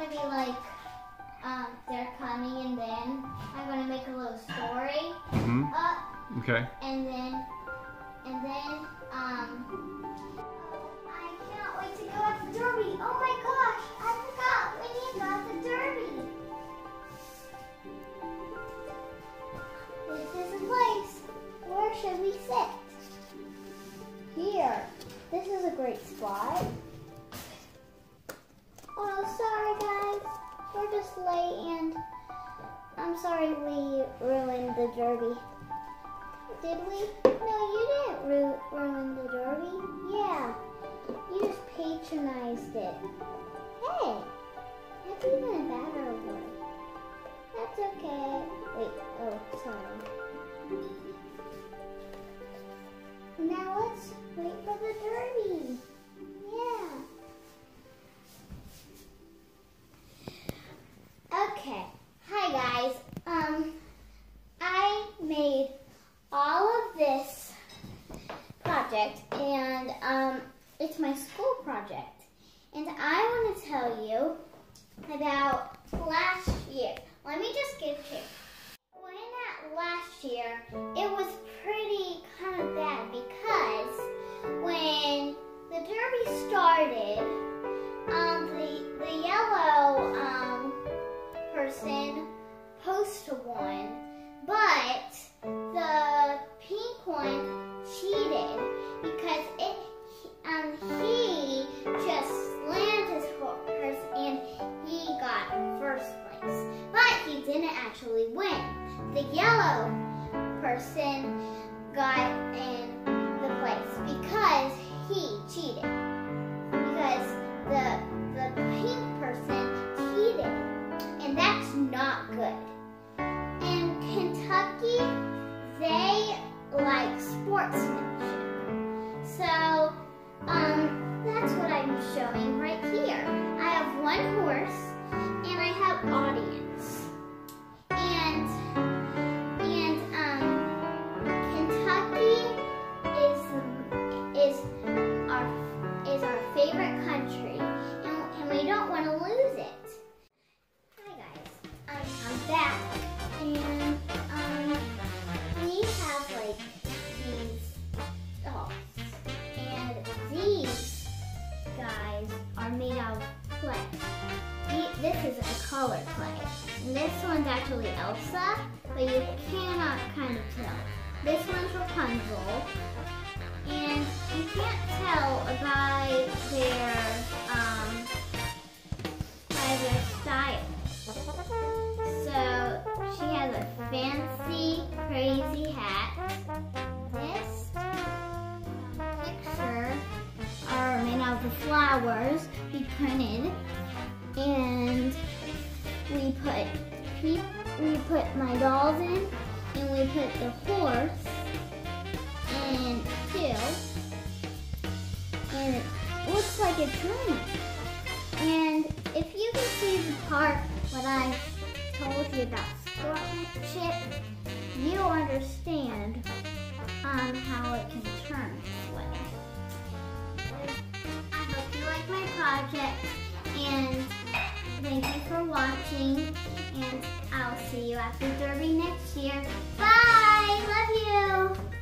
gonna be like, um, they're coming and then I'm gonna make a little story Mm-hmm. up Okay. and then, Late and I'm sorry we ruined the Derby. Did we? No, you didn't ru- ruin the Derby. Yeah. You just patronized it. Hey, that's even a better word. That's okay. Wait, oh, sorry. Now let's wait for the Derby. All of this project and um, it's my school project. And I want to tell The yellow person got in the place because he cheated. Because the the pink person cheated, and that's not good. In Kentucky, they like sportsmanship. So, um, that's what I'm showing right here. I have one horse This is a color clay. And this one's actually Elsa, but you cannot kind of tell. This one's Rapunzel, and you can't tell by their um by their style. So she has a fancy, crazy hat. This picture are made out of flowers we printed, and we put we put my dolls in, and we put the horse and too, and it looks like a train. And if you can see the part what I told you about sportsmanship, you'll understand um, how it can turn this way. I hope you like my project and thank you for watching and I'll see you at the Derby next year. Bye! Love you!